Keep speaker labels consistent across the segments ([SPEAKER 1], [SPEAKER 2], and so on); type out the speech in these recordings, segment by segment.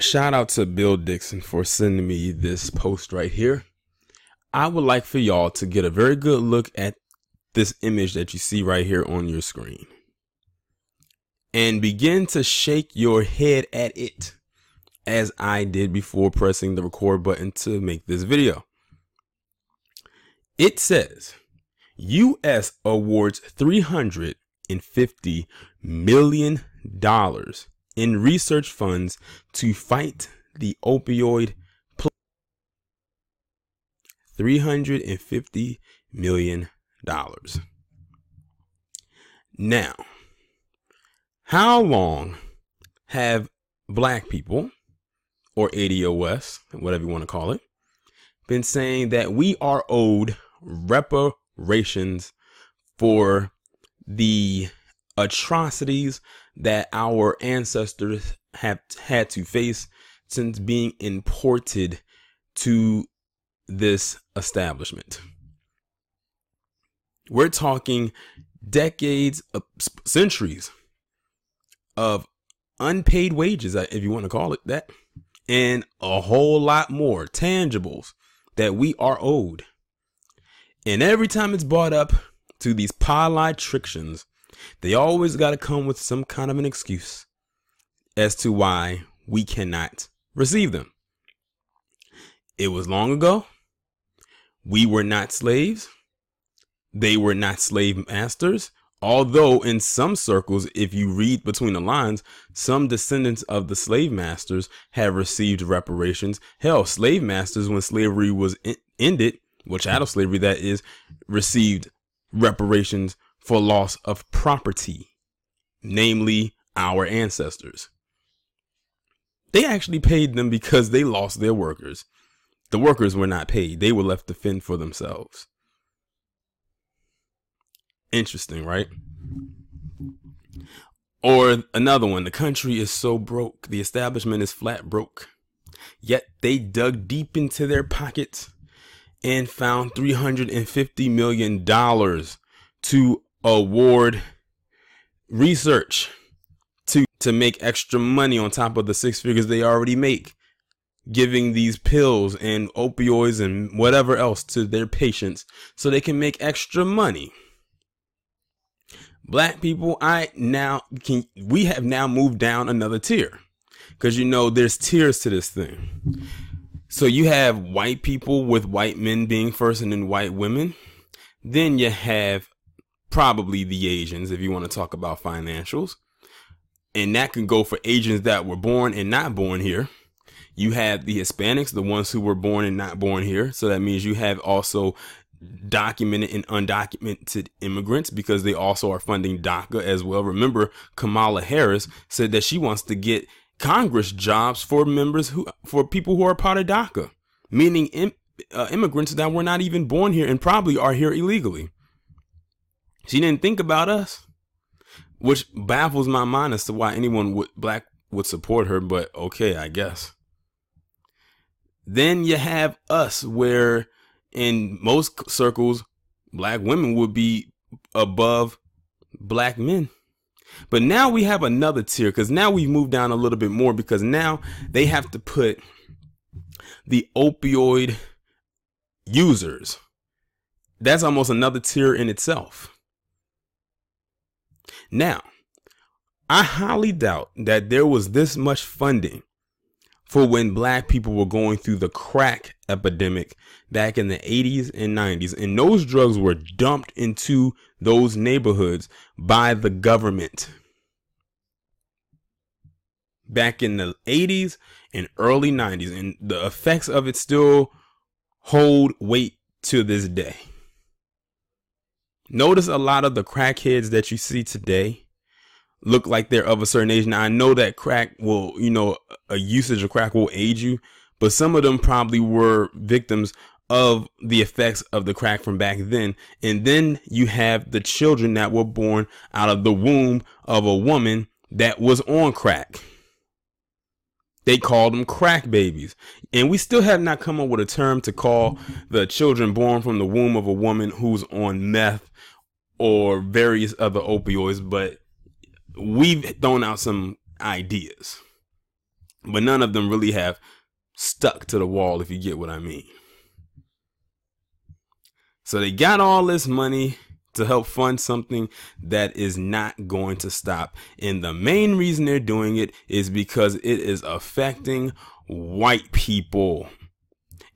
[SPEAKER 1] Shout out to Bill Dixon for sending me this post right here. I would like for y'all to get a very good look at this image that you see right here on your screen and begin to shake your head at it as I did before pressing the record button to make this video. It says US awards 350 million dollars in research funds to fight the opioid pl- 350 million dollars. Now, how long have black people or ADOS, whatever you want to call it, been saying that we are owed reparations for the atrocities that our ancestors have had to face since being imported to this establishment. We're talking decades, centuries of unpaid wages, if you want to call it that, and a whole lot more tangibles that we are owed. And every time it's brought up to these politicians, they always got to come with some kind of an excuse as to why we cannot receive them. It was long ago. We were not slaves. They were not slave masters. Although, in some circles, if you read between the lines, some descendants of the slave masters have received reparations. Hell, slave masters, when slavery was in- ended, well, chattel slavery that is, received reparations for loss of property, namely our ancestors. They actually paid them because they lost their workers. The workers were not paid, they were left to fend for themselves. Interesting, right? Or another one the country is so broke, the establishment is flat broke. Yet they dug deep into their pockets and found $350 million to award research to, to make extra money on top of the six figures they already make, giving these pills and opioids and whatever else to their patients so they can make extra money. Black people, I now can, we have now moved down another tier because you know there's tiers to this thing. So you have white people with white men being first and then white women. Then you have probably the Asians if you want to talk about financials. And that can go for Asians that were born and not born here. You have the Hispanics, the ones who were born and not born here. So that means you have also documented and undocumented immigrants because they also are funding DACA as well. Remember, Kamala Harris said that she wants to get Congress jobs for members who, for people who are part of DACA, meaning Im, uh, immigrants that were not even born here and probably are here illegally. She didn't think about us, which baffles my mind as to why anyone would black would support her. But okay, I guess. Then you have us, where in most circles, black women would be above black men. But now we have another tier because now we've moved down a little bit more because now they have to put the opioid users. That's almost another tier in itself. Now, I highly doubt that there was this much funding for when black people were going through the crack epidemic back in the 80s and 90s. And those drugs were dumped into those neighborhoods by the government. Back in the 80s and early 90s. And the effects of it still hold weight to this day. Notice a lot of the crackheads that you see today look like they're of a certain age. Now I know that crack will, you know, a usage of crack will age you, but some of them probably were victims of the effects of the crack from back then. And then you have the children that were born out of the womb of a woman that was on crack. They called them crack babies. And we still have not come up with a term to call the children born from the womb of a woman who's on meth or various other opioids, but we've thrown out some ideas. but none of them really have stuck to the wall, if you get what I mean. So they got all this money to help fund something that is not going to stop. And the main reason they're doing it is because it is affecting white people.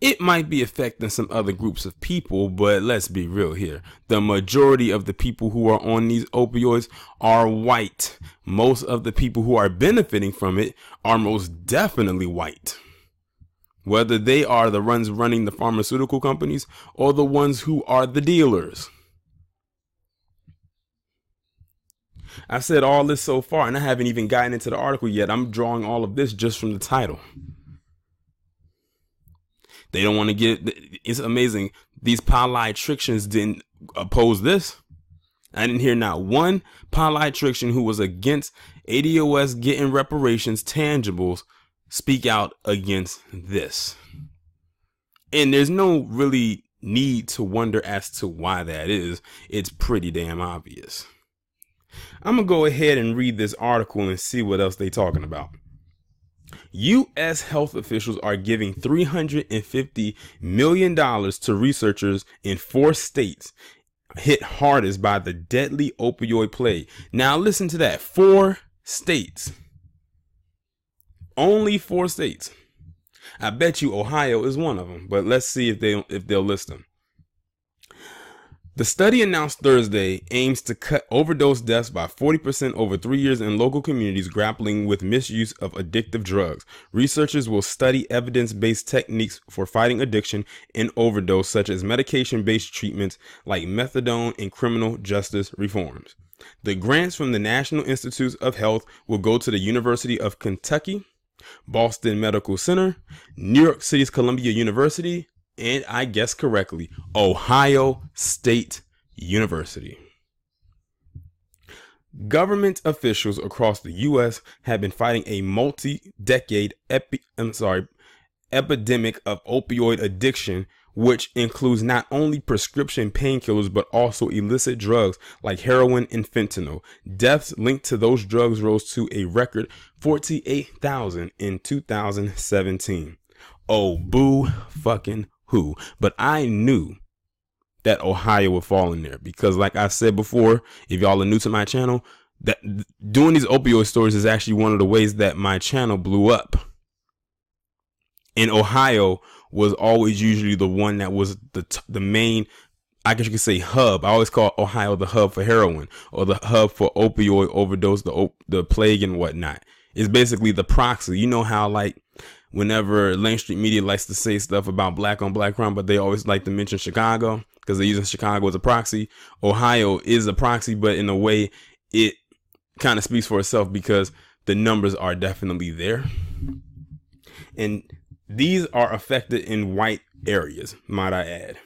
[SPEAKER 1] It might be affecting some other groups of people, but let's be real here. The majority of the people who are on these opioids are white. Most of the people who are benefiting from it are most definitely white. Whether they are the ones running the pharmaceutical companies or the ones who are the dealers. I've said all this so far, and I haven't even gotten into the article yet. I'm drawing all of this just from the title. They don't want to get. It's amazing. These polytrictions didn't oppose this. I didn't hear not one polytriction who was against ADOS getting reparations, tangibles, speak out against this. And there's no really need to wonder as to why that is. It's pretty damn obvious. I'm going to go ahead and read this article and see what else they're talking about. U.S. health officials are giving $350 million to researchers in four states hit hardest by the deadly opioid plague. Now, listen to that four states. Only four states. I bet you Ohio is one of them, but let's see if they if they'll list them. The study announced Thursday aims to cut overdose deaths by 40% over three years in local communities grappling with misuse of addictive drugs. Researchers will study evidence based techniques for fighting addiction and overdose, such as medication based treatments like methadone and criminal justice reforms. The grants from the National Institutes of Health will go to the University of Kentucky, Boston Medical Center, New York City's Columbia University, and I guess correctly, Ohio State University. Government officials across the U.S. have been fighting a multi-decade epi- I'm sorry, epidemic of opioid addiction, which includes not only prescription painkillers but also illicit drugs like heroin and fentanyl. Deaths linked to those drugs rose to a record 48,000 in 2017. Oh, boo fucking who, but I knew that Ohio would fall in there because, like I said before, if y'all are new to my channel, that doing these opioid stories is actually one of the ways that my channel blew up. And Ohio was always usually the one that was the the main I guess you could say hub. I always call Ohio the hub for heroin or the hub for opioid overdose, the the plague and whatnot. It's basically the proxy. You know how like whenever Lane Street media likes to say stuff about black on black crime, but they always like to mention Chicago because they're using Chicago as a proxy. Ohio is a proxy, but in a way, it kind of speaks for itself because the numbers are definitely there. And these are affected in white areas, might I add.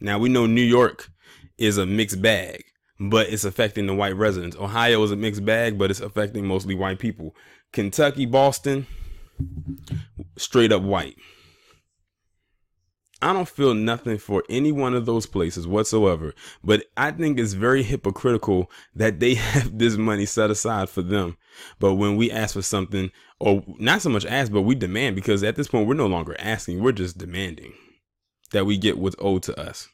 [SPEAKER 1] Now we know New York is a mixed bag, but it's affecting the white residents. Ohio is a mixed bag, but it's affecting mostly white people. Kentucky, Boston, straight up white. I don't feel nothing for any one of those places whatsoever, but I think it's very hypocritical that they have this money set aside for them. But when we ask for something, or not so much ask, but we demand, because at this point, we're no longer asking, we're just demanding that we get what's owed to us.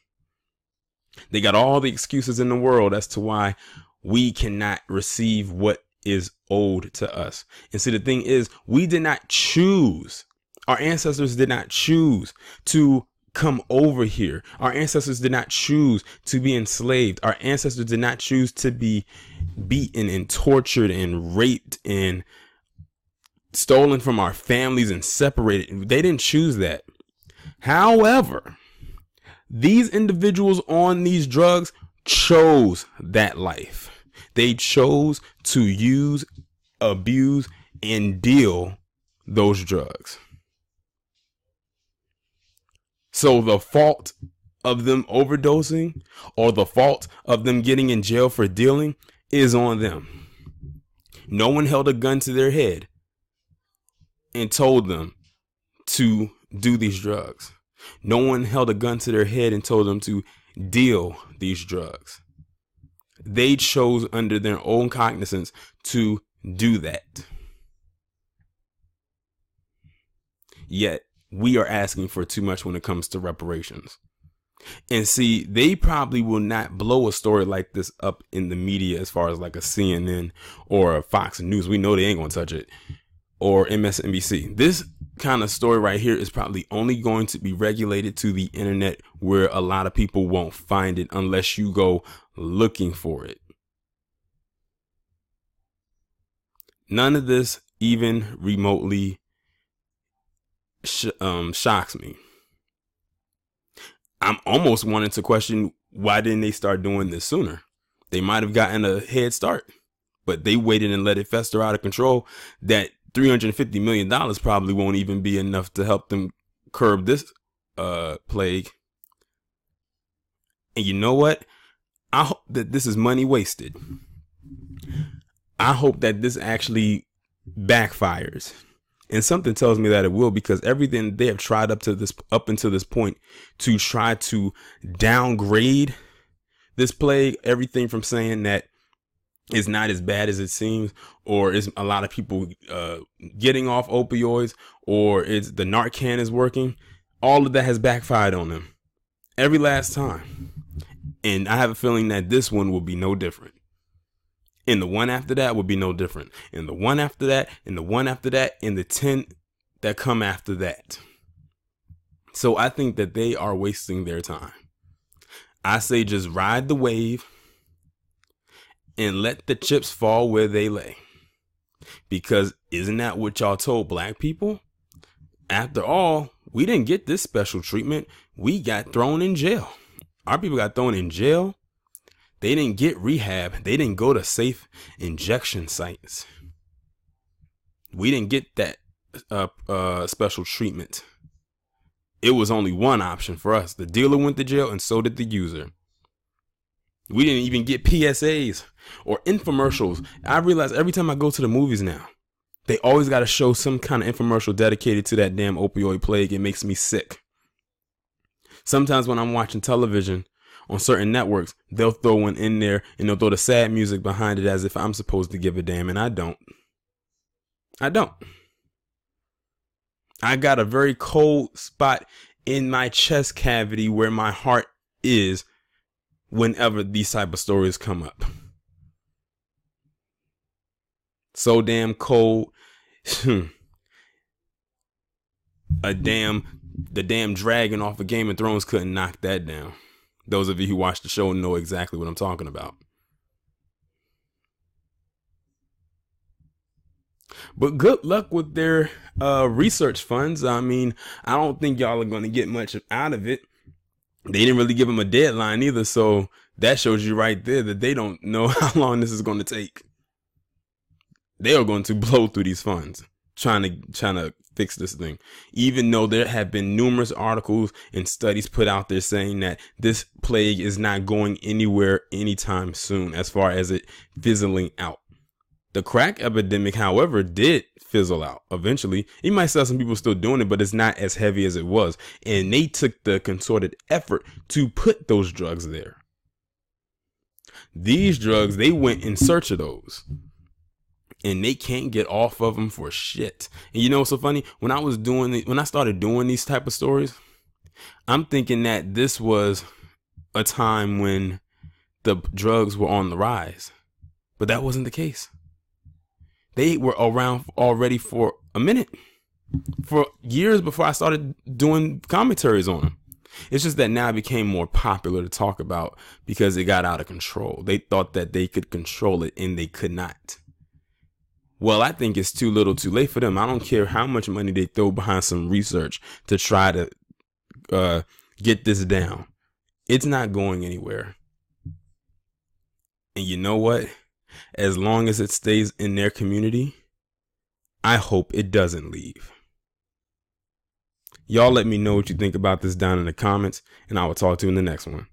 [SPEAKER 1] They got all the excuses in the world as to why we cannot receive what is owed to us. And see, the thing is, we did not choose, our ancestors did not choose to come over here. Our ancestors did not choose to be enslaved. Our ancestors did not choose to be beaten and tortured and raped and stolen from our families and separated. They didn't choose that. However, these individuals on these drugs chose that life. They chose to use, abuse, and deal those drugs. So the fault of them overdosing or the fault of them getting in jail for dealing is on them. No one held a gun to their head and told them to do these drugs. No one held a gun to their head and told them to deal these drugs they chose under their own cognizance to do that. Yet we are asking for too much when it comes to reparations. And see, they probably will not blow a story like this up in the media as far as like a CNN or a Fox News. We know they ain't gonna touch it. Or MSNBC. This kind of story right here is probably only going to be regulated to the internet where a lot of people won't find it unless you go looking for it. None of this even remotely sh- um, shocks me. I'm almost wanting to question why didn't they start doing this sooner? They might have gotten a head start, but they waited and let it fester out of control. That $350 million probably won't even be enough to help them curb this uh, plague. And you know what? I hope that this is money wasted. I hope that this actually backfires. And something tells me that it will because everything they have tried up to this up until this point to try to downgrade this plague, everything from saying that it's not as bad as it seems, or is a lot of people uh, getting off opioids, or it's the Narcan is working. All of that has backfired on them every last time, and I have a feeling that this one will be no different. And the one after that will be no different. And the one after that, and the one after that, and the 10 that come after that. So I think that they are wasting their time. I say just ride the wave and let the chips fall where they lay. Because isn't that what y'all told black people? After all, we didn't get this special treatment. We got thrown in jail. Our people got thrown in jail they didn't get rehab. They didn't go to safe injection sites. We didn't get that uh, uh, special treatment. It was only one option for us. The dealer went to jail, and so did the user. We didn't even get PSAs or infomercials. I realize every time I go to the movies now, they always got to show some kind of infomercial dedicated to that damn opioid plague. It makes me sick. Sometimes when I'm watching television, on certain networks, they'll throw one in there and they'll throw the sad music behind it as if I'm supposed to give a damn, and I don't. I don't. I got a very cold spot in my chest cavity where my heart is whenever these type of stories come up. So damn cold. a damn the damn dragon off of Game of Thrones couldn't knock that down. Those of you who watch the show know exactly what I'm talking about. But good luck with their uh, research funds. I mean, I don't think y'all are going to get much out of it. They didn't really give them a deadline either, so that shows you right there that they don't know how long this is going to take. They are going to blow through these funds trying to trying to fix this thing. Even though there have been numerous articles and studies put out there saying that this plague is not going anywhere anytime soon as far as it fizzling out. The crack epidemic, however, did fizzle out eventually. You might still some people still doing it, but it's not as heavy as it was. And they took the concerted effort to put those drugs there. These drugs, they went in search of those and they can't get off of them for shit. And you know what's so funny? When I was doing the, when I started doing these type of stories, I'm thinking that this was a time when the drugs were on the rise. But that wasn't the case. They were around already for a minute. For years before I started doing commentaries on them. It's just that now it became more popular to talk about because it got out of control. They thought that they could control it and they could not. Well, I think it's too little too late for them. I don't care how much money they throw behind some research to try to uh, get this down. It's not going anywhere. And you know what? As long as it stays in their community, I hope it doesn't leave. Y'all let me know what you think about this down in the comments, and I will talk to you in the next one.